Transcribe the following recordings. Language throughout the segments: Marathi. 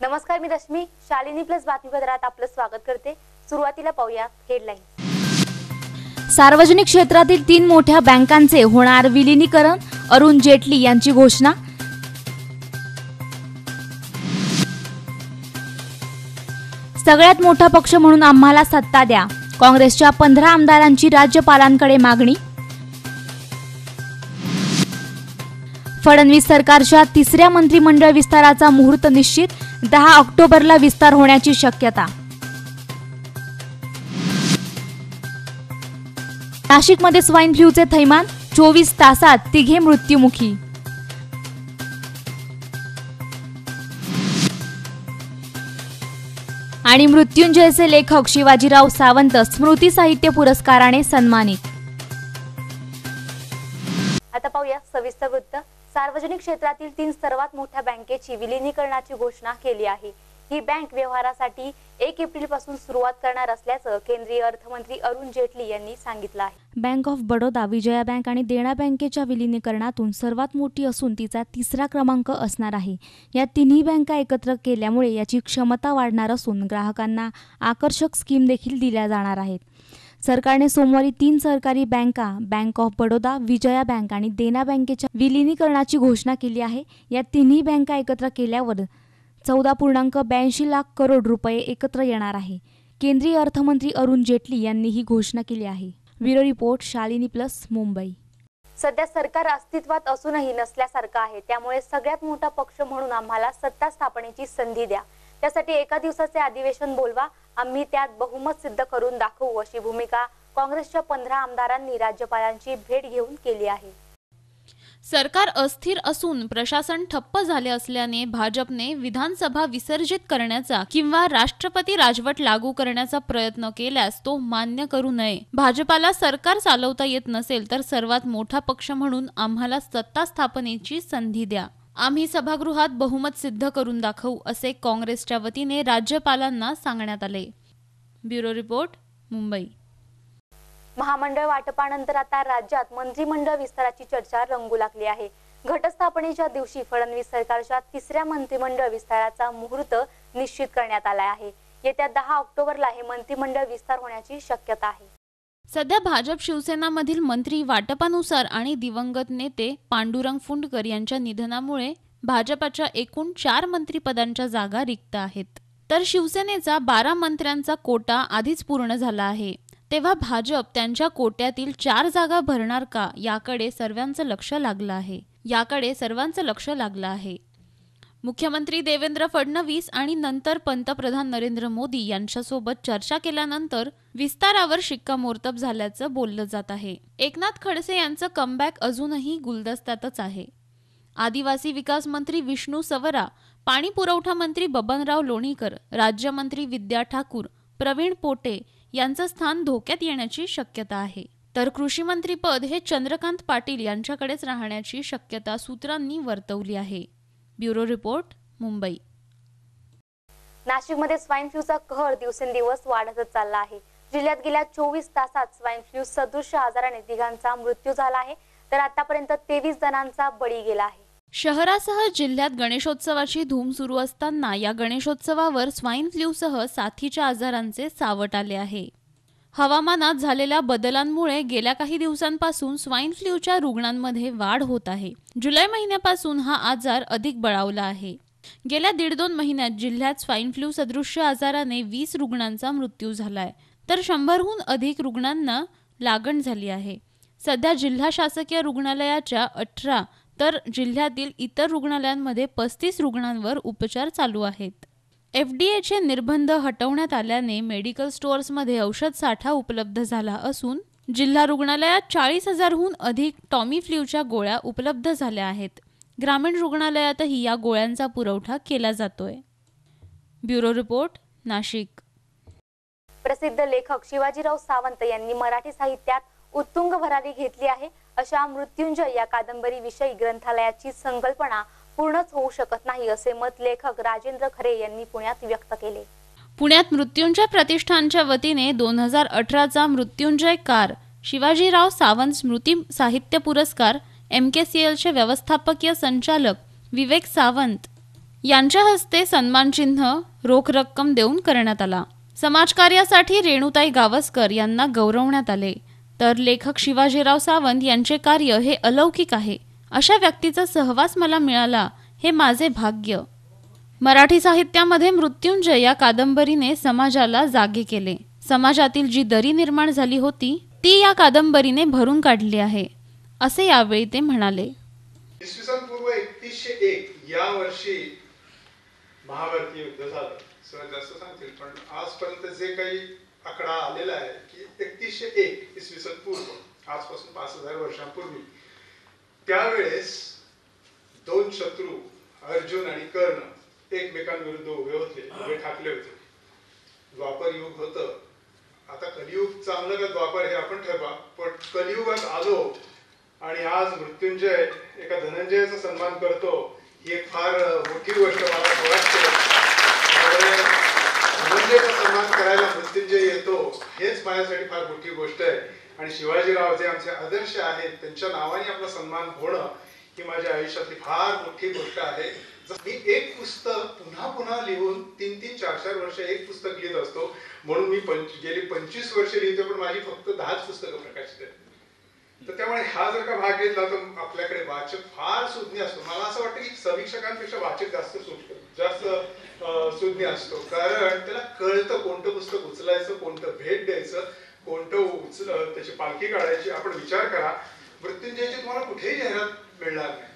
नमस्कार मी रश्मी. शालिनी प्लस बातमीपत्रात आपलं स्वागत करते. सुरुवातीला पाहूया हेडलाईन सार्वजनिक क्षेत्रातील तीन मोठ्या बँकांचे होणार विलिनीकरण अरुण जेटली यांची घोषणा. सगळ्यात मोठा पक्ष म्हणून आम्हाला सत्ता द्या. काँग्रेसच्या पंधरा आमदारांची राज्यपालांकडे मागणी. फडणवीस सरकारच्या तिसऱ्या मंत्रिमंडळ विस्ताराचा मुहूर्त निश्चित दहा ऑक्टोबरला विस्तार होण्याची शक्यता. नाशिकमध्ये स्वाईन फ्लूचे थैमान चोवीस तासात तिघे मृत्युमुखी. आणि मृत्युंजयचे लेखक शिवाजीराव सावंत स्मृती साहित्य पुरस्काराने सन्मानित. आता पाहूया सविस्तर वृत्त. सार्वजनिक क्षेत्रातील तीन सर्वात मोठ्या बँकेची विलिनीकरणाची घोषणा केली आहे. ही बँक व्यवहारासाठी एक एप्रिलपासून सुरुवात करणार असल्याचं केंद्रीय अर्थमंत्री अरुण जेटली यांनी सांगितलं आहे. Bank of Baroda Vijaya bank आणि देना बँकेच्या विलिनीकरणातून सर्वात मोठी असून तिचा तिसरा क्रमांक असणार आहे. या तिन्ही बँका एकत्र केल्यामुळे याची क्षमता वाढणार असून ग्राहकांना आकर्षक स्कीम देखील दिल्या जाणार आहेत. सरकारने सोमवारी तीन सरकारी बँका bank of Baroda Vijaya bank आणि देना बँकेच्या विलिनीकरणाची घोषणा केली आहे. या तिन्ही बँका एकत्र केल्यावर चौदा पूर्णांक ब्याऐंशी लाख करोड रुपये एकत्र येणार आहे. केंद्रीय अर्थमंत्री अरुण जेटली यांनी ही घोषणा केली आहे. Bureau report Shalini plus Mumbai. सध्या सरकार अस्तित्वात असूनही नसल्यासारखं आहे. त्यामुळे सगळ्यात मोठा पक्ष म्हणून आम्हाला सत्ता स्थापनेची संधी द्या. त्यासाठी एका दिवसाचे अधिवेशन बोलवा. आम्ही त्यात बहुमत सिद्ध करून दाखवू अशी भूमिका काँग्रेसच्या पंधरा आमदारांनी राज्यपालांची भेट घेऊन केली आहे. सरकार अस्थिर असून प्रशासन ठप्प झाले असल्याने भाजपने विधानसभा विसर्जित करण्याचा किंवा राष्ट्रपती राजवट लागू करण्याचा प्रयत्न केल्यास तो मान्य करू नये. भाजपाला सरकार चालवता येत नसेल तर सर्वात मोठा पक्ष म्हणून आम्हाला सत्ता स्थापनेची संधी द्या. आम्ही सभागृहात बहुमत सिद्ध करून दाखवू असे काँग्रेसच्या वतीने राज्यपालांना सांगण्यात आले. Bureau report Mumbai. महामंडळ वाटपानंतर आता राज्यात मंत्रिमंडळ विस्ताराची चर्चा रंगू लागली आहे. घटस्थापनेच्या दिवशी फडणवीस सरकारच्या तिसऱ्या मंत्रिमंडळ विस्ताराचा मुहूर्त निश्चित करण्यात आला आहे. येत्या दहा ऑक्टोबरला हे मंत्रिमंडळ विस्तार होण्याची शक्यता आहे. सध्या भाजप शिवसेना मधील मंत्री वाटपानुसार आणि दिवंगत नेते पांडुरंग फुंडकर यांच्या निधनामुळे भाजपाच्या एकूण चार मंत्रिपदांच्या जागा रिक्त आहेत. तर शिवसेनेचा बारा मंत्र्यांचा कोटा आधीच पूर्ण झाला आहे. तेव्हा भाजप त्यांच्या कोट्यातील चार जागा भरणार का याकडे सर्वांचं लक्ष लागलं आहे. याकडे सर्वांचं लक्ष लागलं आहे. मुख्यमंत्री देवेंद्र फडणवीस आणि नंतर पंतप्रधान नरेंद्र मोदी यांच्यासोबत चर्चा केल्यानंतर विस्तारावर शिक्कामोर्तब झाल्याचं बोललं जात आहे. एकनाथ खडसे यांचं कमबॅक अजूनही गुलदस्त्यातच आहे. आदिवासी विकास मंत्री विष्णू सवरा पाणी पुरवठा मंत्री बबनराव लोणीकर राज्यमंत्री विद्या ठाकूर प्रवीण पोटे यांचं स्थान धोक्यात येण्याची शक्यता आहे. तर कृषीमंत्रीपद पद हे चंद्रकांत पाटील यांच्याकडेच राहण्याची शक्यता सूत्रांनी वर्तवली आहे. Bureau report Mumbai. नाशिकमध्ये स्वाईन फ्लूचा कहर दिवसेंदिवस वाढतच चालला आहे. जिल्ह्यात गेल्या चोवीस तासात स्वाईन फ्लू सदृश आजाराने तिघांचा मृत्यू झाला आहे. तर आतापर्यंत तेवीस जणांचा बळी गेला आहे. शहरासह जिल्ह्यात गणेशोत्सवाची धूम सुरू असताना या गणेशोत्सवावर स्वाईन फ्लूसह साथीच्या आजारांचे सावट आले आहे. हवामानात झालेल्या बदलांमुळे गेल्या काही दिवसांपासून स्वाईन फ्लूच्या रुग्णांमध्ये वाढ होत आहे. जुलै महिन्यापासून हा आजार अधिक बळावला आहे. गेल्या दीड दोन महिन्यात जिल्ह्यात स्वाईन फ्लू सदृश्य आजाराने वीस रुग्णांचा मृत्यू झालाय. तर शंभरहून अधिक रुग्णांना लागण झाली आहे. सध्या जिल्हा शासकीय रुग्णालयाच्या अठरा तर जिल्ह्यातील इतर रुग्णालयांमध्ये पस्तीस रुग्णांवर उपचार चालू आहेत. एफ डी एचे निर्बंध हटवण्यात आल्याने मेडिकल स्टोअर्समध्ये औषध साठा उपलब्ध झाला असून जिल्हा रुग्णालयात चाळीस हजारहून अधिक टॉमी फ्ल्यूच्या गोळ्या उपलब्ध झाल्या आहेत. ग्रामीण रुग्णालयातही या गोळ्यांचा पुरवठा केला जातोय. Bureau report Nashik. प्रसिद्ध लेखक शिवाजीराव सावंत यांनी मराठी साहित्यात उत्तुंग भरारी घेतली आहे. अशा मृत्युंजय या कादंबरीविषयी ग्रंथालयाची संकल्पना पूर्णच होऊ शकत नाही असे मत लेखक राजेंद्र खरे यांनी पुण्यात व्यक्त केले. पुण्यात मृत्युंजय प्रतिष्ठानच्या वतीने दोन हजार अठराचा मृत्युंजय कार शिवाजीराव सावंत स्मृती साहित्य पुरस्कार एम के सी एलचे व्यवस्थापकीय संचालक विवेक सावंत यांच्या हस्ते सन्मानचिन्ह रोख रक्कम देऊन करण्यात आला. समाजकार्यासाठी रेणुताई गावस्कर यांना गौरवण्यात आले. तर लेखक शिवाजीराव सावंत यांचे कार्य हे अलौकिक आहे. अशा व्यक्तीचा सहवास मला मिळाला हे माझे भाग्य. मराठी साहित्यामध्ये मृत्युंजय या कादंबरीने समाजाला जागे केले. समाजातील जी दरी निर्माण झाली होती ती या कादंबरीने भरून काढली आहे असे यावेळी ते म्हणाले. इसवी सन पूर्व एकतीसशे एक या वर्षी महाभारतीय युद्ध झालं. सर जास्त सांगतील पण आजपर्यंत जे काही आकडा आलेला आहे की एकतीसशे एक इसवी सन पूर्व आजपासून पाच हजार वर्षांपूर्वी त्यावेळेस दोन शत्रू अर्जुन आणि कर्ण एकमेकांविरुद्ध उभे होते उभे ठाकले होते. द्वापर युग होतं. आता कलियुग चांगलं का द्वापर हे आपण ठरवा पण कलियुगात आलो आणि आज मृत्युंजय एका धनंजयाचा सन्मान करतो ही एक फार मोठी गोष्ट मला वाटते सन्मान करायला मृत्युंजय येतो हेच माझ्यासाठी फार मोठी गोष्ट आहे. आणि शिवाजीराव जे आमचे आदर्श आहेत त्यांच्या नावाने आपला सन्मान होणं ही माझ्या आयुष्यातली फार मोठी गोष्ट आहे. जर मी एक पुस्तक पुन्हा पुन्हा लिहून तीन तीन चार चार वर्ष एक पुस्तक लिहित असतो म्हणून मी पंच गेली पंचवीस वर्ष लिहितो पण माझी फक्त दहाच पुस्तकं प्रकाशित आहेत. तर त्यामुळे हा जर का भाग घेतला तर आपल्याकडे वाचक फार सुज्ञ असतो. मला असं वाटतं की समीक्षकांपेक्षा वाचक जास्त जास्त सुज्ञ असतो. कारण त्याला कळतं कोणतं पुस्तक उचलायचं कोणतं भेट द्यायचं कोणतं उचल त्याची पालखी काढायची. आपण विचार करा मृत्युंजयची तुम्हाला कुठेही जाहिरात मिळणार नाही.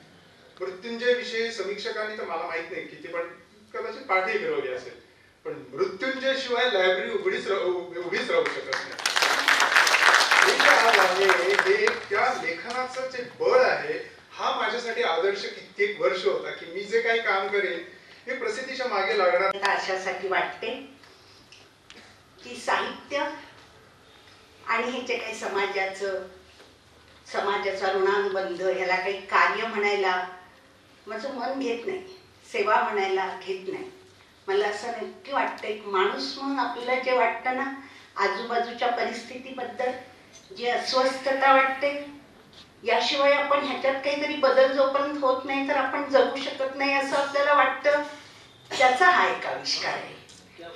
मृत्युंजय विषयी समीक्षकांनी तर मला माहीत नाही किती पण कदाचित पाठी फिरवली असेल. पण मृत्युंजय शिवाय लायब्ररी उघडीच उभीच राहू शकत नाही. आहे हे त्या लेखनाचं जे बळ आहे हा माझ्यासाठी आदर्श कित्येक वर्ष होता की मी जे काही काम करेन हे प्रसिद्धीच्या मागे लागणार. अशासाठी वाटते की साहित्य आणि हे जे काही समाजाचं समाजाचा ऋणानुबंध ह्याला काही कार्य म्हणायला माझं मन घेत नाही सेवा म्हणायला घेत नाही. मला असं नक्की वाटतं एक माणूस म्हणून आपल्याला जे वाटतं ना आजूबाजूच्या परिस्थितीबद्दल जी अस्वस्थता वाटते याशिवाय आपण ह्याच्यात काहीतरी बदल जोपर्यंत होत नाही तर आपण जगू शकत नाही असं आपल्याला वाटतं. त्याचा हा एक आविष्कार आहे.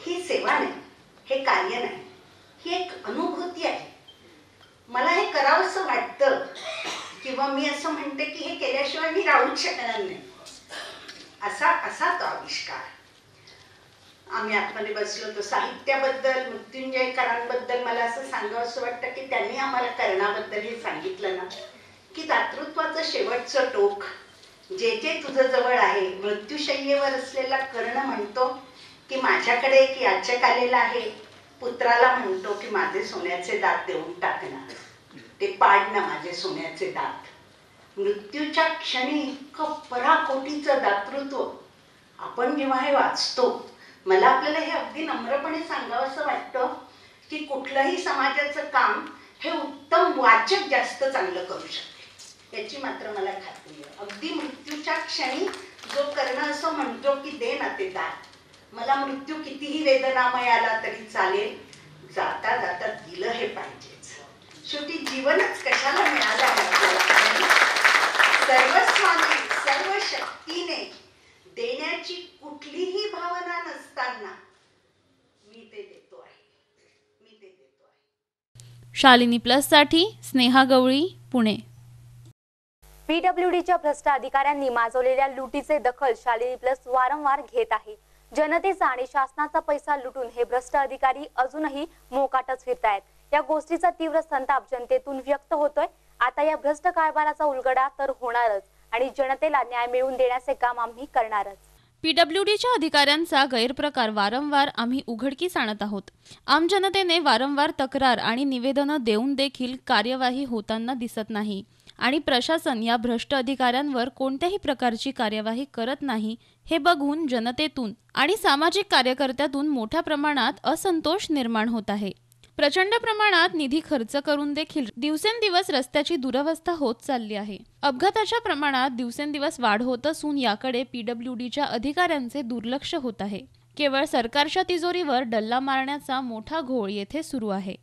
ही सेवा नाही हे कार्य नाही ही एक अनुभूती आहे. मला हे करावंसं वाटतं किंवा मी असं म्हणते की हे केल्याशिवाय मी राहूच शकणार नाही. असा असा तो आविष्कार आम्ही आतमध्ये बसलो होतो. साहित्याबद्दल मृत्युंजयकरांबद्दल मला असं सांगावं असं वाटतं की त्यांनी आम्हाला कर्णाबद्दल हे सांगितलं ना की दातृत्वाचं शेवटचं टोक जे जे तुझं जवळ आहे मृत्यूशय्येवर असलेला कर्ण म्हणतो की माझ्याकडे एक याचक आलेला आहे पुत्राला म्हणतो की माझे सोन्याचे दात देऊन टाकणार. ते पाड ना माझे सोन्याचे दात. मृत्यूच्या क्षणी इतकं पराकोटीचं दातृत्व आपण जेव्हा हे वाचतो मला आपल्याला हे अगदी नम्रपणे सांगावं असं वाटतं की कुठलंही समाजाचं काम हे उत्तम वाचक जास्त चांगलं करू शकते. याची मात्र मला खात्री आहे. अगदी मृत्यूच्या क्षणी जो कर्ण असं म्हणतो की दे ना ते मला मृत्यू कितीही वेदनामय आला तरी चालेल. जाता जाता दिलं हे पाहिजेच. शेवटी जीवनच कशाला मिळालं आहे आपल्याला? सर्व शक्तीने देण्याची कुठलीही भावना नसताना मी ते देतो आहे. मी ते देतो आहे. शालिनी प्लससाठी स्नेहा गवळी पुणे. पीडब्ल्यूडीच्या भ्रष्ट अधिकाऱ्यांनी माजवलेल्या लुटीचे दखल शालिनी प्लस वारंवार घेत आहे. जनतेचा आणि शासनाचा पैसा लुटून हे भ्रष्ट अधिकारी अजूनही मोकाटच फिरतायत. या गोष्टीचा तीव्र संताप जनतेतून व्यक्त होतोय. आता या भ्रष्ट कारभाराचा उलगडा तर होणारच. आणि जनतेला न्याय मिळवून देण्याचे काम आम्ही करणारच. पीडब्ल्यूडीच्या अधिकाऱ्यांचा गैरप्रकार वारंवार आम्ही उघडकीस आणत आहोत. आम जनतेने वारंवार तक्रार आणि निवेदनं देऊन देखील कार्यवाही होताना दिसत नाही. आणि प्रशासन या भ्रष्ट अधिकाऱ्यांवर कोणत्याही प्रकारची कार्यवाही करत नाही हे बघून जनतेतून आणि सामाजिक कार्यकर्त्यातून मोठ्या प्रमाणात असंतोष निर्माण होत आहे. प्रचंड प्रमाणात निधी खर्च करून देखील दिवसेंदिवस रस्त्याची दुरवस्था होत चालली आहे. अपघाताच्या प्रमाणात दिवसेंदिवस वाढ होत असून याकडे पीडब्ल्यू डीच्या अधिकाऱ्यांचे दुर्लक्ष होत आहे. केवळ सरकारच्या तिजोरीवर डल्ला मारण्याचा मोठा घोळ येथे सुरू आहे.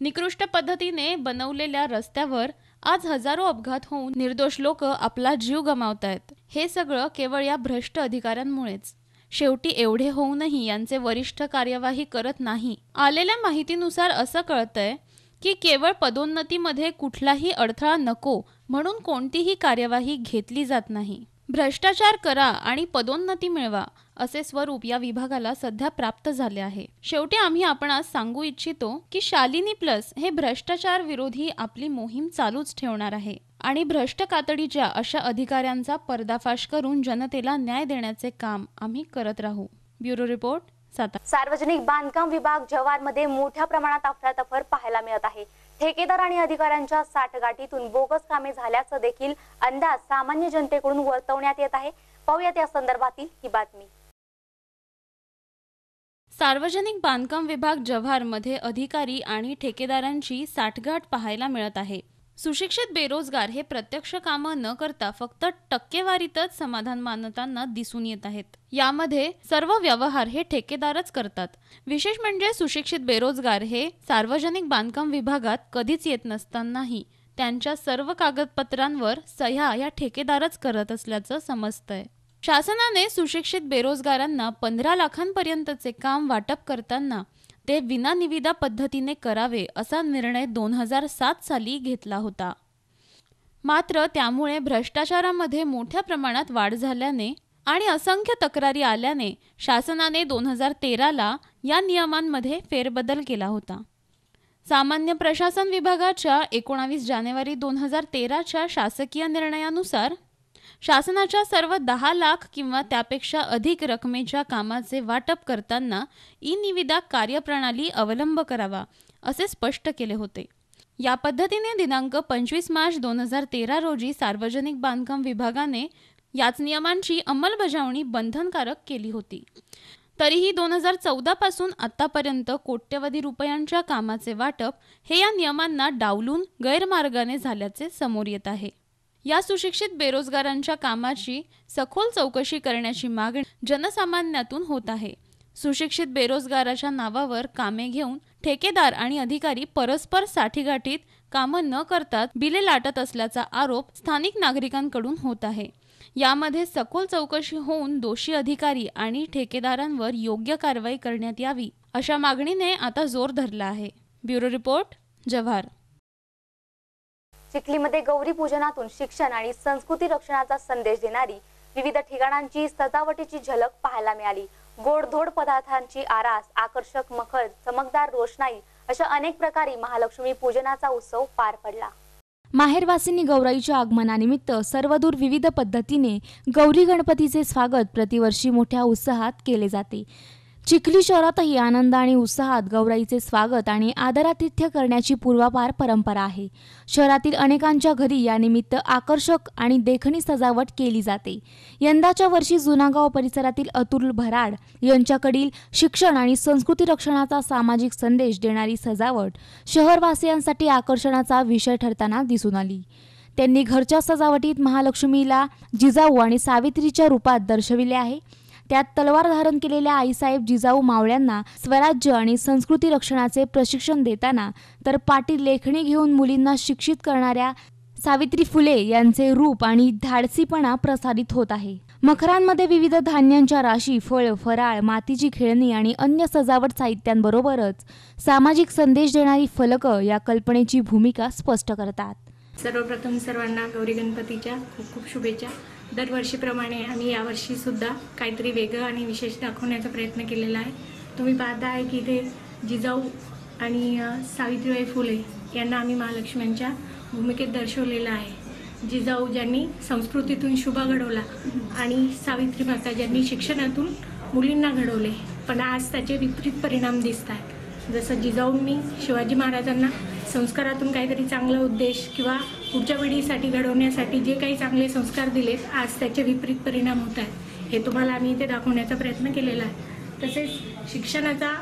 निकृष्ट पद्धतीने बनवलेल्या रस्त्यावर आज हजारो अपघात होऊन निर्दोष लोक आपला जीव गमावतायत. हे सगळं केवळ या भ्रष्ट अधिकाऱ्यांमुळेच. शेवटी एवढे होऊनही यांचे वरिष्ठ कार्यवाही करत नाही. आलेल्या माहितीनुसार असं कळतंय की केवळ पदोन्नतीमध्ये कुठलाही अडथळा नको म्हणून कोणतीही कार्यवाही घेतली जात नाही. भ्रष्टाचार करा आणि पदोन्नती मिळवा असे स्वरूप या विभागाला सध्या प्राप्त झाले आहे. शेवटी आम्ही आपणास सांगू इच्छितो की शालिनी प्लस हे भ्रष्टाचार विरोधी आपली मोहीम चालूच ठेवणार आहे आणि भ्रष्ट कातडीच्या अशा अधिकाऱ्यांचा पर्दाफाश करून जनतेला न्याय देण्याचे काम आम्ही करत राहू. Bureau report Satara. सार्वजनिक बांधकाम विभाग जव्हारमध्ये मोठ्या प्रमाणात अफरातफर पाहायला मिळत आहे. ठेकेदार आणि अधिकाऱ्यांच्या साठगाठीतून बोगस कामे झाल्याचं देखील अंदाज सामान्य जनतेकडून वर्तवण्यात येत आहे. पाहूयात या संदर्भातील ही बातमी. सार्वजनिक बांधकाम विभाग जव्हारमध्ये अधिकारी आणि ठेकेदारांची साठगाठ पाहायला मिळत आहे. सुशिक्षित बेरोजगार हे प्रत्यक्ष कामं न करता फक्त टक्केवारीतच समाधान मानताना दिसून येत आहेत. यामध्ये सर्व व्यवहार हे ठेकेदारच करतात. विशेष म्हणजे सुशिक्षित बेरोजगार हे सार्वजनिक बांधकाम विभागात कधीच येत नसतानाही त्यांच्या सर्व कागदपत्रांवर सह्या या ठेकेदारच करत असल्याचं समजतंय. शासनाने सुशिक्षित बेरोजगारांना पंधरा लाखांपर्यंतचे काम वाटप करताना ते विनानिविदा पद्धतीने करावे असा निर्णय दोन हजार सात साली घेतला होता. मात्र त्यामुळे भ्रष्टाचारामध्ये मोठ्या प्रमाणात वाढ झाल्याने आणि असंख्य तक्रारी आल्याने शासनाने दोन हजार तेराला या नियमांमध्ये फेरबदल केला होता. सामान्य प्रशासन विभागाच्या एकोणावीस जानेवारी दोन हजार तेराच्या शासकीय निर्णयानुसार शासनाच्या सर्व दहा लाख किंवा त्यापेक्षा अधिक रकमेच्या कामाचे वाटप करताना ई निविदा कार्यप्रणाली अवलंब करावा असे स्पष्ट केले होते. या पद्धतीने दिनांक पंचवीस मार्च दोन हजार तेरा रोजी सार्वजनिक बांधकाम विभागाने याच नियमांची अंमलबजावणी बंधनकारक केली होती. तरीही दोन हजार चौदा पासून आतापर्यंत कोट्यवधी रुपयांच्या कामाचे वाटप हे या नियमांना डावलून गैरमार्गाने झाल्याचे समोर येत आहे. या सुशिक्षित बेरोजगारांच्या कामाची सखोल चौकशी करण्याची मागणी जनसामान्यातून होत आहे. सुशिक्षित बेरोजगाराच्या नावावर कामे घेऊन ठेकेदार आणि अधिकारी परस्पर साठीगाठीत कामं न करतात बिले लाटत असल्याचा आरोप स्थानिक नागरिकांकडून होत आहे. यामध्ये सखोल चौकशी होऊन दोषी अधिकारी आणि ठेकेदारांवर योग्य कारवाई करण्यात यावी अशा मागणीने आता जोर धरला आहे. Bureau report Jawhar. चिखलीमध्ये गौरी पूजनातून शिक्षण आणि संस्कृती रक्षणाचा संदेश देणारी विविध ठिकाणांची सजावटीची झलक पाहायला मिळाली. गोडधोड पदार्थांची आरास आकर्षक मखर चमकदार रोषणाई अशा अनेक प्रकारे महालक्ष्मी पूजनाचा उत्सव पार पडला. माहेरवासिनी गौराईच्या आगमनानिमित्त सर्वदूर विविध पद्धतीने गौरी गणपतीचे स्वागत प्रतिवर्षी मोठ्या उत्साहात केले जाते. चिखली शहरातही आनंद आणि उत्साहात गौराईचे स्वागत आणि आदरातिथ्य करण्याची पूर्वापार परंपरा आहे. शहरातील अनेकांच्या घरी यानिमित्त आकर्षक आणि देखणी सजावट केली जाते. यंदाच्या वर्षी जुनागाव परिसरातील अतुल भराड यांच्याकडील शिक्षण आणि संस्कृती रक्षणाचा सामाजिक संदेश देणारी सजावट शहरवासियांसाठी आकर्षणाचा विषय ठरताना दिसून आली. त्यांनी घरच्या सजावटीत महालक्ष्मीला जिजाऊ आणि सावित्रीच्या रूपात दर्शविले आहे. त्यात तलवार धारण केलेल्या आईसाहेब जिजाऊ मावळ्यांना स्वराज्य आणि संस्कृती रक्षणाचे प्रशिक्षण देताना तर पाटील लेखणी घेऊन मुलींना शिक्षित करणाऱ्या सावित्री फुले यांचे रूप आणि धाडसीपणा प्रसारित होत आहे. मखरांमध्ये विविध धान्यांच्या राशी फळ फराळ मातीची खेळणी आणि अन्य सजावट साहित्यांबरोबरच सामाजिक संदेश देणारी फलकं या कल्पनेची भूमिका स्पष्ट करतात. सर्वप्रथम सर्वांना गौरी गणपतीच्या खूप खूप शुभेच्छा. दरवर्षीप्रमाणे आम्ही यावर्षीसुद्धा काहीतरी वेगळं आणि विशेष दाखवण्याचा प्रयत्न केलेला आहे. तुम्ही पाहता आहे की इथे जिजाऊ आणि सावित्रीबाई फुले यांना आम्ही महालक्ष्म्यांच्या भूमिकेत दर्शवलेलं आहे. जिजाऊ ज्यांनी संस्कृतीतून शुभा घडवला आणि सावित्री माता ज्यांनी शिक्षणातून मुलींना घडवले पण आज त्याचे विपरीत परिणाम दिसत आहेत जसं जिजाऊंनी शिवाजी महाराजांना संस्कारातून काहीतरी चांगला उद्देश किंवा पुढच्या पिढीसाठी घडवण्यासाठी जे काही चांगले संस्कार दिलेत आज त्याचे विपरीत परिणाम होत आहेत. हे तुम्हाला आम्ही इथे दाखवण्याचा प्रयत्न केलेला आहे. तसेच शिक्षणाचा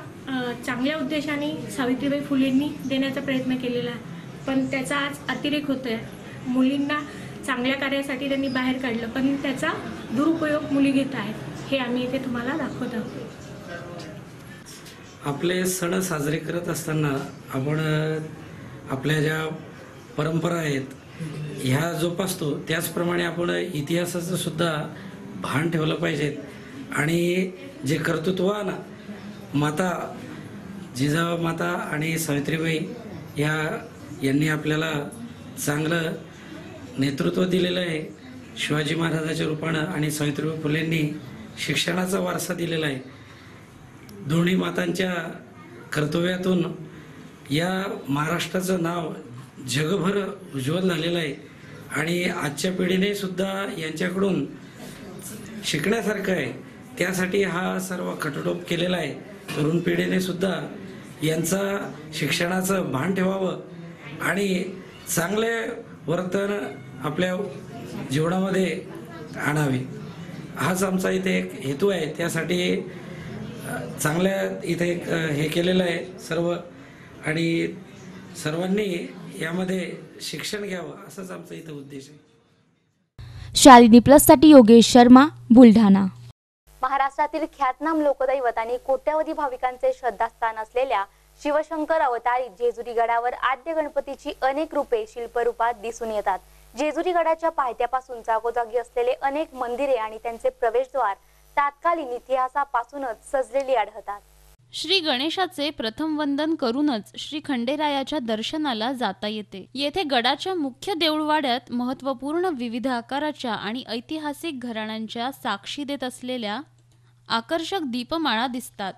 चांगल्या उद्देशाने सावित्रीबाई फुलेंनी देण्याचा प्रयत्न केलेला आहे. पण त्याचा आज अतिरेक होतो आहे मुलींना चांगल्या कार्यासाठी त्यांनी बाहेर काढलं पण त्याचा दुरुपयोग मुली घेत आहेत हे आम्ही इथे तुम्हाला दाखवत आहोत. आपले सण साजरे करत असताना आपण आपल्या ज्या परंपरा आहेत ह्या जोपासतो. त्याचप्रमाणे आपण इतिहासाचं सुद्धा भान ठेवलं पाहिजेत आणि जे कर्तृत्वान माता जिजाबा माता आणि सावित्रीबाई ह्या यांनी आपल्याला चांगलं नेतृत्व दिलेलं आहे. शिवाजी महाराजाच्या रूपानं आणि सावित्रीबाई फुलेंनी शिक्षणाचा वारसा दिलेला आहे. दोन्ही मातांच्या कर्तव्यातून या महाराष्ट्राचं नाव जगभर उज्ज्वल झालेलं आहे. आणि आजच्या पिढीने सुद्धा यांच्याकडून शिकण्यासारखं आहे. त्यासाठी हा सर्व खटडोप केलेला आहे. तरुण पिढीने सुद्धा यांचा शिक्षणाचं भान ठेवावं. आणि चांगले वर्तन आपल्या जीवनामध्ये आणावे. हाच आमचा इथे एक हेतू आहे. त्यासाठी चांगल्या इथे एक, हे केलेलं आहे. सर्व आणि सर्वांनी यामध्ये शिक्षण घ्यावं असाच आमचा इथं उद्देश आहे. शालिनी प्लससाठी योगेश शर्मा बुलढाणा. महाराष्ट्रातील ख्यातनाम लोकदैवत आणि कोट्यवधी भाविकांचे श्रद्धास्थान असलेल्या शिवशंकर अवतारी जेजुरी गडावर आद्य गणपतीची अनेक रूपे शिल्परूपात दिसून येतात. जेजुरी गडाच्या पायथ्यापासून जागोजागी असलेले अनेक मंदिरे आणि त्यांचे प्रवेशद्वार तात्कालीन इतिहासापासूनच सजलेली आढळतात. श्री गणेशाचे प्रथम वंदन करूनच श्री खंडेरायाच्या दर्शनाला जाता येते. येथे गडाच्या मुख्य देऊळवाड्यात महत्त्वपूर्ण विविध आकाराच्या आणि ऐतिहासिक घराण्यांच्या साक्षी देत असलेल्या आकर्षक दीपमाळा दिसतात.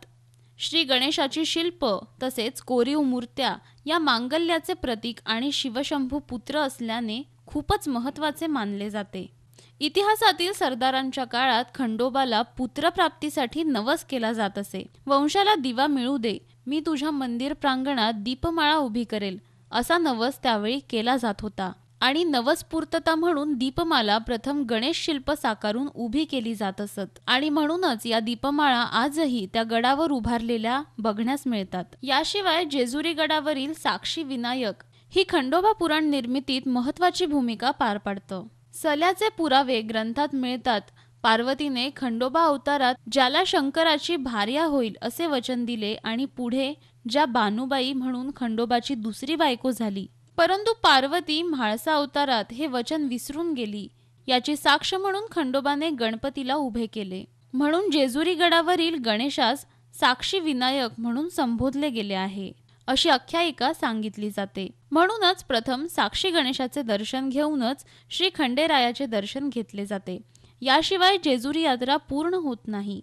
श्री गणेशाची शिल्प तसेच कोरीव मूर्त्या या मांगल्याचे प्रतीक आणि शिवशंभू पुत्र असल्याने खूपच महत्त्वाचे मानले जाते. इतिहासातील सरदारांच्या काळात खंडोबाला पुत्रप्राप्तीसाठी नवस केला जात असे. वंशाला दिवा मिळू दे मी तुझ्या मंदिर प्रांगणात दीपमाळा उभी करेल असा नवस त्यावेळी केला जात होता. आणि नवस्पूर्तता म्हणून दीपमाला प्रथम गणेश शिल्प साकारून उभी केली जात असत. आणि म्हणूनच या दीपमाळा आजही त्या गडावर उभारलेल्या बघण्यास मिळतात. याशिवाय जेजुरी गडावरील साक्षी विनायक ही खंडोबा पुराण निर्मितीत महत्वाची भूमिका पार पाडतं. सल्याचे पुरावे ग्रंथात मिळतात. पार्वतीने खंडोबा अवतारात ज्याला शंकराची भार्या होईल असे वचन दिले आणि पुढे ज्या बानुबाई म्हणून खंडोबाची दुसरी बायको झाली. परंतु पार्वती म्हाळसा अवतारात हे वचन विसरून गेली. याची साक्ष म्हणून खंडोबाने गणपतीला उभे केले. म्हणून जेजुरी गडावरील गणेशास साक्षी विनायक म्हणून संबोधले गेले आहे. अशी आख्यायिका सांगितली जाते. म्हणूनच प्रथम साक्षी गणेशाचे दर्शन घेऊनच श्री खंडेरायाचे दर्शन घेतले जाते. याशिवाय जेजुरी यात्रा पूर्ण होत नाही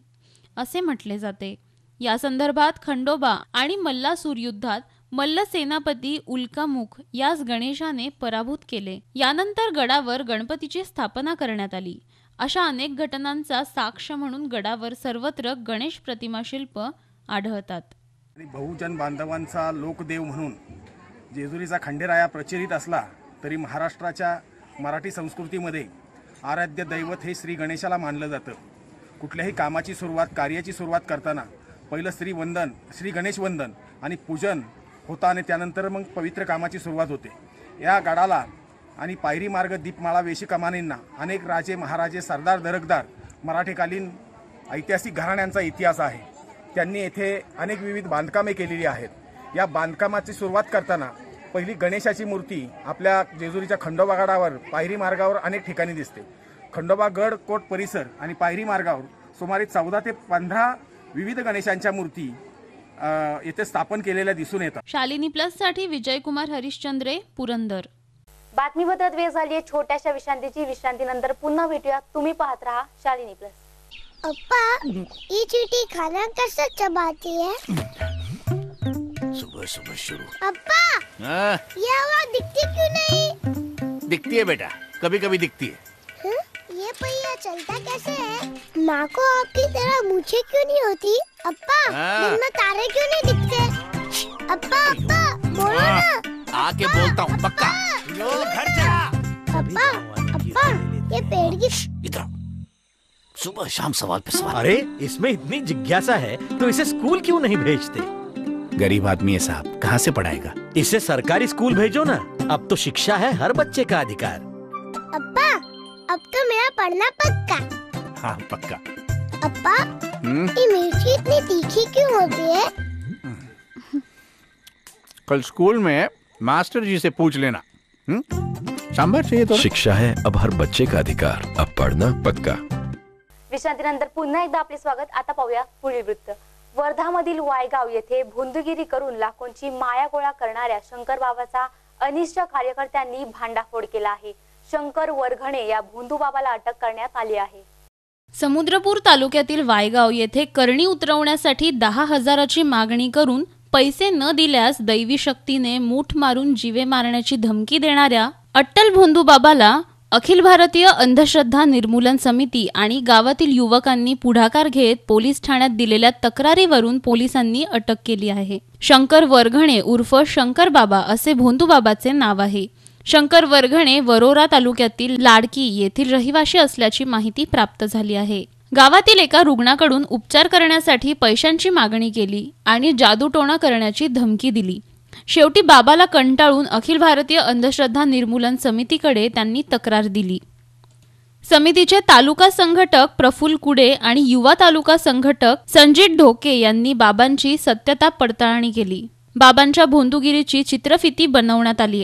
असे म्हटले जाते. या संदर्भात खंडोबा आणि मल्लासूर युद्धात मल्ल सेनापती उल्कामुख यास गणेशाने पराभूत केले. यानंतर गडावर गणपतीची स्थापना करण्यात आली. अशा अनेक घटनांचा साक्ष म्हणून गडावर सर्वत्र गणेश प्रतिमा शिल्प आढळतात. आणि बहुजन बांधवांचा लोकदेव म्हणून जेजुरीचा खंडेराया प्रचलित असला तरी महाराष्ट्राच्या मराठी संस्कृतीमध्ये आराध्य दैवत हे श्री गणेशाला मानलं जातं. कुठल्याही कामाची सुरुवात कार्याची सुरुवात करताना पहिलं श्री वंदन श्री गणेश वंदन आणि पूजन होतं आणि त्यानंतर मग पवित्र कामाची सुरुवात होते. या गडाला आणि पायरी मार्ग दीपमाळा वेशी कमानींना अनेक राजे महाराजे सरदार दरकदार मराठीकालीन ऐतिहासिक घराण्यांचा इतिहास आहे. त्यांनी येथे अनेक विविध बांधकामे केलेली आहेत. या बांधकामाची सुरुवात करताना पहिली गणेशाची मूर्ती आपल्या जेजुरीच्या खंडोबा गडावर पायरी मार्गावर अनेक ठिकाणी दिसते. खंडोबा गड कोट परिसर आणि पायरी मार्गावर सुमारे चौदा ते पंधरा विविध गणेशांच्या मूर्ती अ, येथे स्थापन केलेल्या दिसून येतात. शालिनी प्लससाठी विजयकुमार हरिश्चंद्रे पुरंदर. बातमी बदलत वेळ झाली आहे छोट्याशा विश्रांतीची विश्रांतीनंतर पुन्हा भेटूया तुम्ही पाहत राहा शालिनी प्लस अप्पा ये चीटी खाना कैसे चबाती है? सुबह सुबह शुरू। अप्पा हाँ, ये आवाज़ दिखती क्यों नहीं? दिखती है बेटा कभी कभी दिखती है। हं? ये पहिया चलता कैसे है? माँ को आपकी तरह मुझे क्यों नहीं होती? अप्पा हाँ। दिन में तारे क्यों नहीं दिखते? अप्पा अप्पा बोलो ना। आके बोलता हूँ पक्का। घर चला अप्पा अप्पा ये पेड़ की इधर सुबह शाम सवाल पे सवाल। अरे इसमें इतनी जिज्ञासा है तो इसे स्कूल क्यों नहीं भेजते? गरीब आदमी है साहब कहाँ से पढ़ाएगा? इसे सरकारी स्कूल भेजो ना। अब तो शिक्षा है हर बच्चे का अधिकार। अब्बा अब तो मेरा पढ़ना पक्का। हाँ पक्का। अब्बा हम्म, ये मिर्ची इतनी तीखी क्यों होती है? कल स्कूल में मास्टर जी से पूछ लेना। हम्म? सांभर चाहिए तो शिक्षा है अब हर बच्चे का अधिकार अब पढ़ना पक्का। विश्रांतीनंतर पुन्हा एकदा आपले स्वागत. आता पाहूया पुढील वृत्त. वर्धामधील वायगाव येथे भोंदगिरी करून लाखोंची माया गोळा करणाऱ्या शंकर बाबाचा अनिष्ट कार्यकर्त्यांनी भांडाफोड केला आहे. शंकर वरघणे या भोंदू बाबाला अटक करण्यात आली आहे. समुद्रपूर तालुक्यातील वायगाव येथे करणी उतरवण्यासाठी दहा हजाराची मागणी करून पैसे न दिल्यास दैवी शक्तीने मूठ मारून जीवे मारण्याची धमकी देणाऱ्या अट्टल भोंदू बाबाला अखिल भारतीय अंधश्रद्धा निर्मूलन समिती आणि गावातील युवकांनी पुढाकार घेत पोलीस ठाण्यात दिलेल्या तक्रारीवरून पोलिसांनी अटक केली आहे. शंकर वरघणे उर्फ शंकर बाबा असे भोंदूबाबाचे नाव आहे. शंकर वरघणे वरोरा तालुक्यातील लाडकी येथील रहिवाशी असल्याची माहिती प्राप्त झाली आहे. गावातील एका रुग्णाकडून उपचार करण्यासाठी पैशांची मागणी केली आणि जादूटोणा करण्याची धमकी दिली. शेवटी बाबाला कंटाळून अखिल भारतीय अंधश्रद्धा निर्मूलन समितीकडे त्यांनी तक्रार दिली. समितीचे तालुका संघटक प्रफुल कुडे आणि युवा तालुका संघटक संजित ढोके यांनी बाबांची सत्यता पडताळणी केली. बाबांच्या भोंदुगिरीची चित्रफिती बनवण्यात आली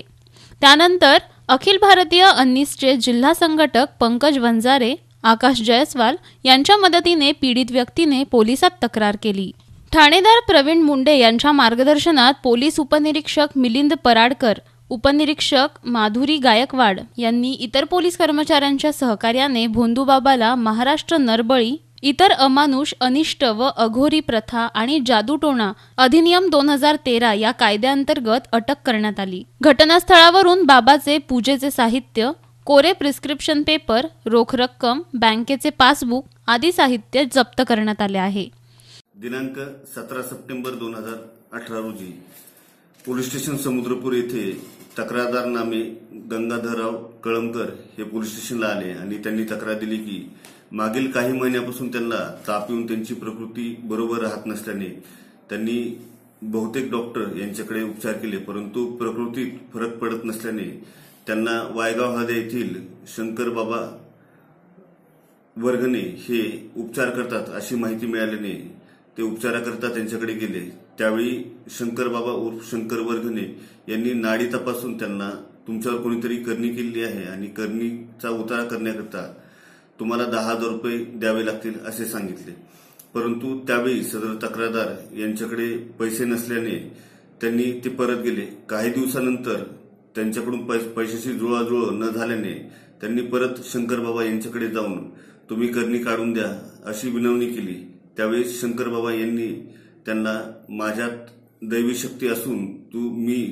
त्यानंतर अखिल भारतीय अन्नीसचे जिल्हा संघटक पंकज वंजारे आकाश जयस्वाल यांच्या मदतीने पीडित व्यक्तीने पोलिसात तक्रार केली. ठाणेदार प्रवीण मुंडे यांच्या मार्गदर्शनात पोलीस उपनिरीक्षक मिलिंद पराडकर उपनिरीक्षक माधुरी गायकवाड यांनी इतर पोलीस कर्मचाऱ्यांच्या सहकार्याने भोंदूबाबाला महाराष्ट्र नरबळी इतर अमानुष अनिष्ट व अघोरी प्रथा आणि जादूटोणा अधिनियम दोन हजार तेरा या कायद्याअंतर्गत अटक करण्यात आली. घटनास्थळावरून बाबाचे पूजेचे साहित्य कोरे प्रिस्क्रिप्शन पेपर रोख रक्कम बँकेचे पासबुक आदी साहित्य जप्त करण्यात आले आहे. दिनांक सतरा सप्टेंबर दोन हजार अठरा रोजी पोलीस स्टेशन समुद्रपूर येथे तक्रारदार नामे गंगाधरराव कळमकर हे पोलीस स्टेशनला आले आणि त्यांनी तक्रार दिली की मागील काही महिन्यापासून त्यांना ताप येऊन त्यांची प्रकृती बरोबर राहत नसल्याने त्यांनी बहुतेक डॉक्टर यांच्याकडे उपचार केले परंतु प्रकृतीत फरक पडत नसल्याने त्यांना वायगाव हदे येथील शंकर बाबा वर्गणे हे उपचार करतात अशी माहिती मिळाल्याने ते उपचाराकरता त्यांच्याकडे गेले. त्यावेळी शंकर बाबा उर्फ शंकर वर्गणे यांनी नाडी तपासून त्यांना तुमच्यावर कोणीतरी करणी केली आहे आणि करणीचा उतारा करण्याकरता तुम्हाला दहा हजार रुपये द्यावे लागतील असे सांगितले. परंतु त्यावेळी सदर तक्रारदार यांच्याकडे पैसे नसल्याने त्यांनी ते परत गेले. काही दिवसानंतर त्यांच्याकडून पै- पैशाची जुळाजुळ न झाल्याने त्यांनी परत शंकर बाबा यांच्याकडे जाऊन तुम्ही करणी काढून द्या अशी विनवणी केली. त्यावेळी शंकर बाबा यांनी त्यांना माझ्यात दैवी शक्ती असून तू मी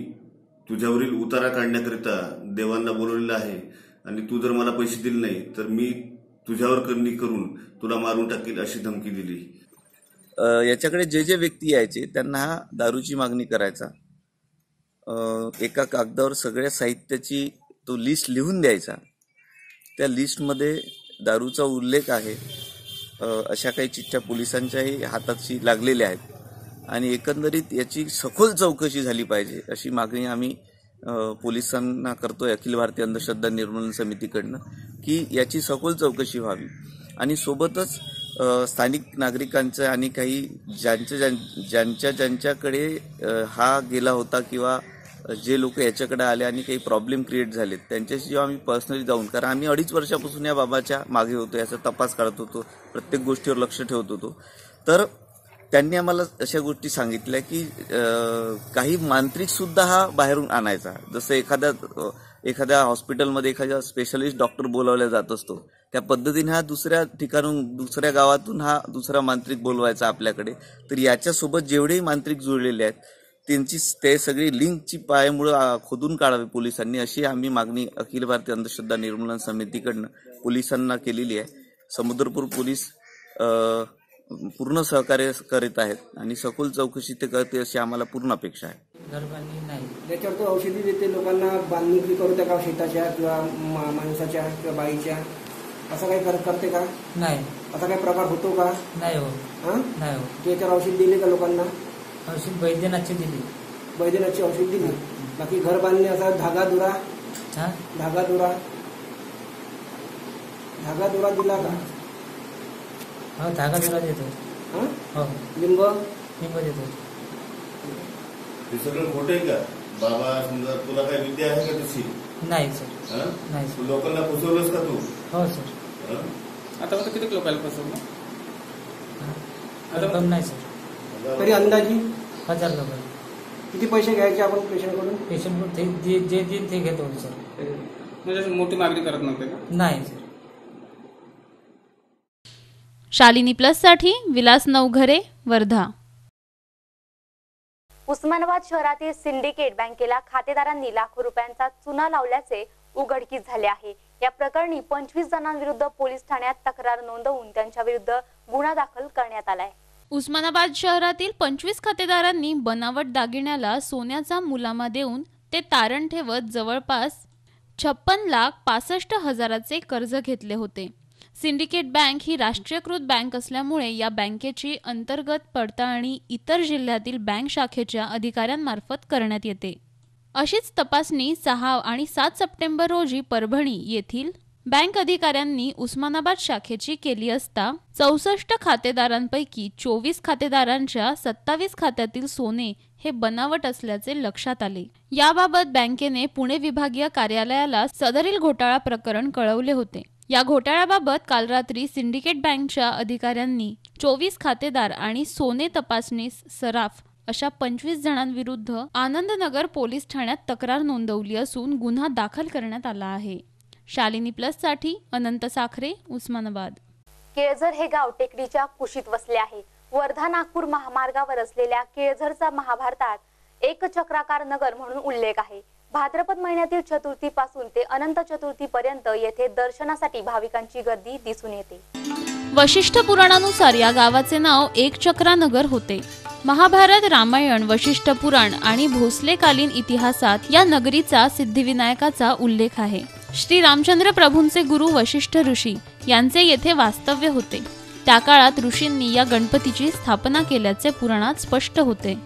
तुझ्यावरील उतारा काढण्याकरिता देवांना बोलवलेलं आहे आणि तू जर मला पैसे दिले नाही तर मी तुझ्यावर करणी करून तुला मारून टाकेल अशी धमकी दिली. याच्याकडे जे जे व्यक्ती यायचे त्यांना हा दारूची मागणी करायचा. एका कागदावर सगळ्या साहित्याची तो लिस्ट लिहून द्यायचा. त्या लिस्टमध्ये दारूचा उल्लेख आहे. अशा काही चिठ्ठ्या पोलिसांच्याही हाताची लागलेल्या आहेत. आणि एकंदरीत याची सखोल चौकशी झाली पाहिजे अशी मागणी आम्ही पोलिसांना करतोय अखिल भारतीय अंधश्रद्धा निर्मूलन समितीकडनं की याची सखोल चौकशी व्हावी. आणि सोबतच स्थानिक नागरिकांचं आणि काही ज्यांच्या ज्यां- ज्यांच्या ज्यांच्याकडे हा गेला होता किंवा जे लोक याच्याकडे आले आणि काही प्रॉब्लेम क्रिएट झालेत त्यांच्याशी जेव्हा आम्ही पर्सनली जाऊन कारण आम्ही अडीच वर्षापासून या बाबाच्या मागे होतो याचा तपास काढत होतो प्रत्येक गोष्टीवर लक्ष ठेवत होतो. तर त्यांनी आम्हाला अशा गोष्टी सांगितल्या की काही मांत्रिक सुद्धा हा बाहेरून आणायचा. जसं एखाद्या एखाद्या हॉस्पिटलमध्ये एखाद्या स्पेशलिस्ट डॉक्टर बोलावला जात असतो त्या पद्धतीने हा दुसऱ्या ठिकाणून दुसऱ्या गावातून हा दुसरा मांत्रिक बोलवायचा आपल्याकडे. तर याच्यासोबत जेवढेही मांत्रिक जुळलेले आहेत त्यांची ते सगळी लिंकची पायामुळं खोदून काढावी पोलिसांनी. अशी आम्ही मागणी अखिल भारतीय अंधश्रद्धा निर्मूलन समितीकडनं पोलिसांना केलेली आहे. समुद्रपूर पोलीस पूर्ण सहकार्य करीत आहेत आणि सखोल चौकशी ते करते अशी आम्हाला पूर्ण अपेक्षा आहे. त्याच्यावर तो औषधी देते लोकांना बांधणी करू त्या का शेताच्या किंवा माणसाच्या किंवा बाईच्या? असं काही कर करते का? नाही. असा काही प्रकार होतो का? नाही हो. हा? नाही हो. तू याच्यावर औषध दिली का लोकांना? औषध वैद्यनाथची दिली. वैद्यनाथची औषध दिली. बाकी घर बांधणे असा धागा दुरा हा? धागा दुरा धागा दुरा दिला का? हो धागा दुरा देतो. हा? हो. लिंब? लिंब देतो. हे सगळं खोटं आहे का? बाबा समजा तुला काय विद्या आहे का तशी नाही सर. हा? नाही तू लोकांना फसवलंस का तू? हो सर. हा? आतापर्यंत किती लोकांना फसवलं? नाही सर. तरी अंदाजी हजार लोक किती पैसे घ्यायचे आपण पेशंटकडून? पेशंट ते जे जे देईल ते घेतो सर. म्हणजे मोठी मागणी करत नव्हते का? नाही सर. शालिनी प्लससाठी विलास नवघरे वर्धा. उस्मानाबाद शहरातील सिंडिकेट बँकेला खातेदारांनी लाखो रुपयांचा चुना लावल्याचे उघडकीस झाले आहे. या प्रकरणी पंचवीस जणांविरुद्ध पोलीस ठाण्यात तक्रार नोंदवून त्यांच्या विरुद्ध गुन्हा दाखल करण्यात आलाय उस्मानाबाद शहरातील पंचवीस खातेदारांनी बनावट दागिन्याला सोन्याचा मुलामा देऊन ते तारण ठेवत जवळपास छप्पन लाख पासष्ट हजाराचे कर्ज घेतले होते. सिंडिकेट बँक ही राष्ट्रीयकृत बँक असल्यामुळे या बँकेची अंतर्गत पडताळणी इतर जिल्ह्यातील बँक शाखेच्या अधिकाऱ्यांमार्फत करण्यात येते. अशीच तपासणी सहा आणि सात सप्टेंबर रोजी परभणी येथील बँक अधिकाऱ्यांनी उस्मानाबाद शाखेची केली असता चौसष्ट खातेदारांपैकी चोवीस खातेदारांच्या सत्तावीस खात्यातील सोने हे बनावट असल्याचे लक्षात आले. याबाबत बँकेने पुणे विभागीय कार्यालयाला सदरील घोटाळा प्रकरण कळवले होते. या घोटाळ्याबाबत काल रात्री सिंडिकेट बँकच्या अधिकाऱ्यांनी चोवीस खातेदार आणि सोने तपासणी सराफ अशा पंचवीस जणांविरुद्ध आनंदनगर पोलीस ठाण्यात तक्रार नोंदवली असून गुन्हा दाखल करण्यात आला आहे. शालिनी प्लससाठी अनंत साखरे उस्मानाबाद. केळझर हे गाव टेकडीच्या कुशीत वसले आहे. वर्धा नागपूर महामार्गावर असलेल्या केळझरचा महाभारतात एक चक्राकार नगर म्हणून उल्लेख आहे. भाद्रपद महिन्यातील चतुर्थी पासून ते अनंत चतुर्थी पर्यंत येथे दर्शनासाठी भाविकांची गर्दी दिसून येते. वशिष्ठ पुराणानुसार या गावाचे नाव एक चक्रानगर होते. महाभारत रामायण वशिष्ठ पुराण आणि भोसलेकालीन इतिहासात या नगरीचा सिद्धिविनायकाचा उल्लेख आहे. श्री रामचंद्र प्रभूंचे गुरु वशिष्ठ ऋषी यांचे येथे वास्तव्य होते. त्या काळात ऋषींनी या गणपतीची स्थापना केल्याचे पुराणात स्पष्ट होते.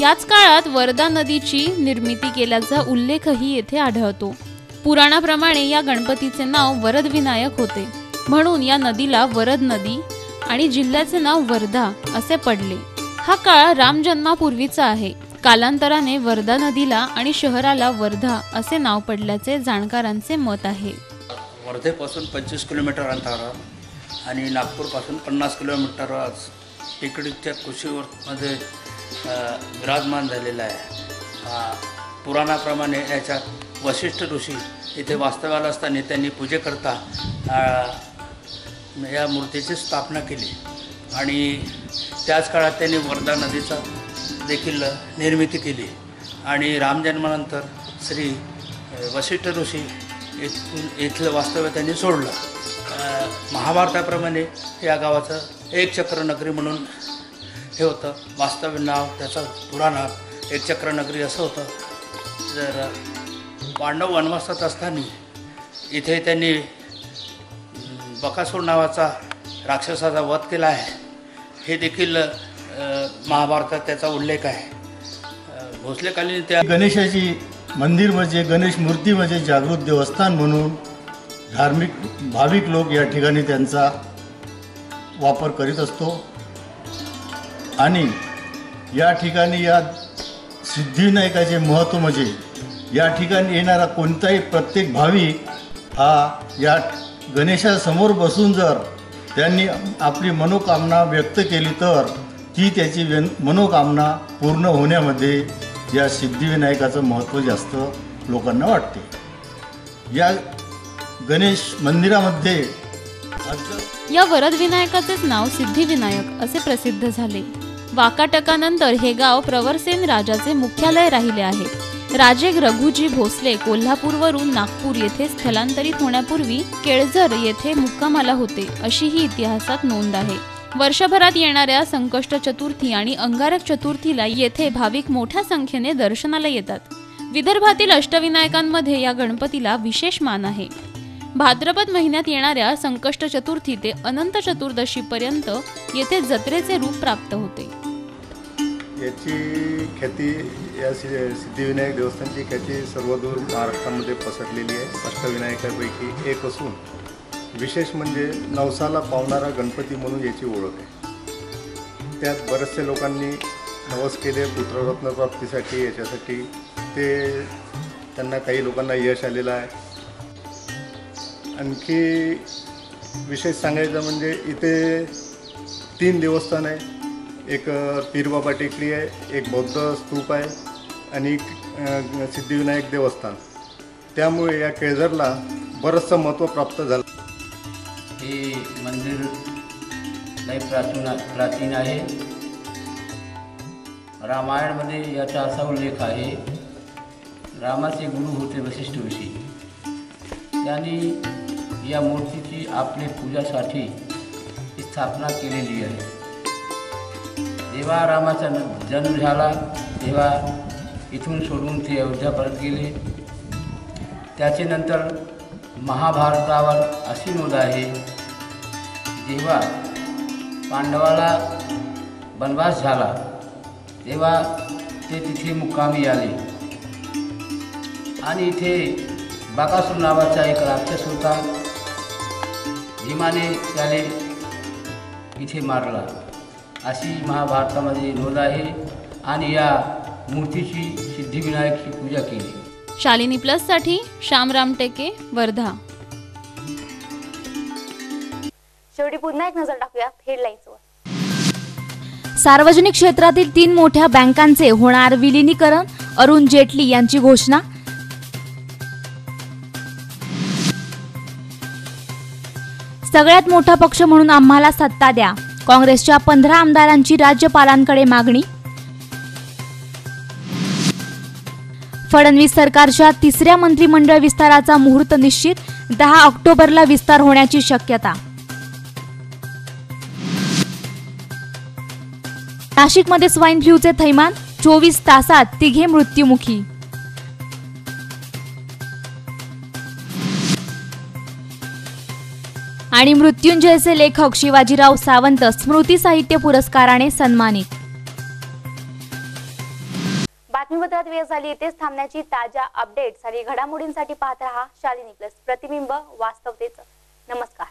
याच काळात वर्धा नदीची निर्मिती केल्याचा उल्लेखही येथे आढळतो. पुराणाप्रमाणे या गणपतीचे नाव वरद विनायक होते. म्हणून या नदीला वरद नदी आणि जिल्ह्याचे नाव वर्धा असे पडले. हा काळ राम जन्मापूर्वीचा आहे. कालांतराने वर्धा नदीला आणि शहराला वर्धा असे नाव पडल्याचे जाणकारांचे मत आहे. वर्धेपासून पंचवीस किलोमीटर अंतरावर आणि नागपूरपासून पन्नास किलोमीटर टेकडीच्या कृषीवरमध्ये विराजमान झालेला आहे. पुराणाप्रमाणे याच्यात वशिष्ठ ऋषी इथे वास्तव्याला असताना त्यांनी पूजेकरता या मूर्तीची स्थापना केली. आणि त्याच काळात त्यांनी वर्धा नदीचा देखील निर्मिती केली. आणि रामजन्मानंतर श्री वशिष्ठ ऋषी येथून इथलं वास्तव्य त्यांनी सोडलं. महाभारताप्रमाणे या गावाचं एक चक्रनगरी म्हणून हे होतं. वास्तव्य नाव त्याचं पुराणात एक चक्रनगरी असं होतं. जर पांडव वनवासात असताना इथे त्यांनी बकासूर नावाचा राक्षसाचा वध केला आहे. हे देखील महाभारतात त्याचा उल्लेख आहे. भोसलेकालीन त्या गणेशाची मंदिर म्हणजे गणेश मूर्ती म्हणजे जागृत देवस्थान म्हणून धार्मिक भाविक लोक या ठिकाणी त्यांचा वापर करीत असतो. आणि या ठिकाणी या सिद्धिविनायकाचे महत्त्व म्हणजे या ठिकाणी येणारा कोणताही प्रत्येक भाविक हा या गणेशासमोर बसून जर त्यांनी आपली मनोकामना व्यक्त केली तर ती त्याची व्यन मनोकामना पूर्ण होण्यामध्ये या सिद्धिविनायकाचं महत्त्व जास्त लोकांना वाटते. या गणेश मंदिरामध्ये या वरद विनायकाचेच नाव सिद्धिविनायक असे प्रसिद्ध झाले. वाकाटकानंतर हे गाव प्रवरसेन राजाचे मुख्यालय राहिले आहे. राजे रघुजी भोसले कोल्हापूरवरून नागपूर येथे स्थलांतरित होण्यापूर्वी केळझर येथे मुक्कामाला होते अशी ही इतिहासात नोंद आहे. वर्षभरात येणाऱ्या संकष्ट चतुर्थी आणि अंगारक चतुर्थीला येथे भाविक मोठ्या संख्येने दर्शनाला येतात. विदर्भातील अष्टविनायकांमध्ये या गणपतीला विशेष मान आहे. भाद्रपद महिन्यात येणाऱ्या संकष्ट चतुर्थी ते अनंत चतुर्दशी पर्यंत येथे जत्रेचे रूप प्राप्त होते. याची ख्याती या सि सिद्धिविनायक देवस्थानची ख्याती सर्वदूर महाराष्ट्रामध्ये पसरलेली आहे. अष्टविनायकापैकी एक असून विशेष म्हणजे नवसाला पावणारा गणपती म्हणून याची ओळख आहे. त्यात बरेचसे लोकांनी नवस केले पुत्ररत्न प्राप्तीसाठी याच्यासाठी ते त्यांना काही लोकांना यश आलेलं आहे. आणखी विशेष सांगायचं म्हणजे इथे तीन देवस्थान आहे. एक पीरबाबा टेकडी आहे एक बौद्ध स्तूप आहे आणि सिद्धिविनायक देवस्थान. त्यामुळे या केळझरला बरंचसं महत्त्व प्राप्त झालं मंदिर लय प्राचीन प्राचीन आहे. रामायणमध्ये याचा असा उल्लेख आहे रामाचे गुरु होते वशिष्ठ ऋषी. त्यांनी या मूर्तीची आपले पूजासाठी स्थापना केलेली आहे. जेव्हा रामाचा जन्म झाला तेव्हा इथून सोडून ते अयोध्या परत गेले. त्याचे नंतर महाभारतावर अशी नोंद आहे जेव्हा पांडवाला वनवास झाला तेव्हा ते तिथे मुक्कामी आले. आणि इथे बाकासूर नावाचा एक राक्षस होता. भीमाने त्याने इथे मारला. अशी महाभारतामध्ये नोंद आहे आणि या मूर्तीची सिद्धिविनायकची पूजा केली. शालिनी प्लससाठी श्यामराम टेके वर्धा. शेवटी पुन्हा एक नजर टाकूया हेडलाईन्सवर सार्वजनिक क्षेत्रातील तीन मोठ्या बँकांचे होणार विलिनीकरण अरुण जेटली यांची घोषणा. सगळ्यात मोठा पक्ष म्हणून आम्हाला सत्ता द्या. काँग्रेसच्या पंधरा आमदारांची राज्यपालांकडे मागणी. फडणवीस सरकारच्या तिसऱ्या मंत्रिमंडळ विस्ताराचा मुहूर्त निश्चित दहा ऑक्टोबरला विस्तार होण्याची शक्यता. नाशिकमध्ये स्वाईन फ्लूचे थैमान चोवीस तासात तिघे मृत्युमुखी. आणि मृत्युंजयचे लेखक शिवाजीराव सावंत स्मृती साहित्य पुरस्काराने सन्मानित. बातमीपत्रात वेळ झाली इथेच थांबण्याची ताज्या अपडेट्स आणि घडामोडींसाठी पाहत रहा शालिनी प्लस प्रतिबिंब वास्तवतेच. नमस्कार.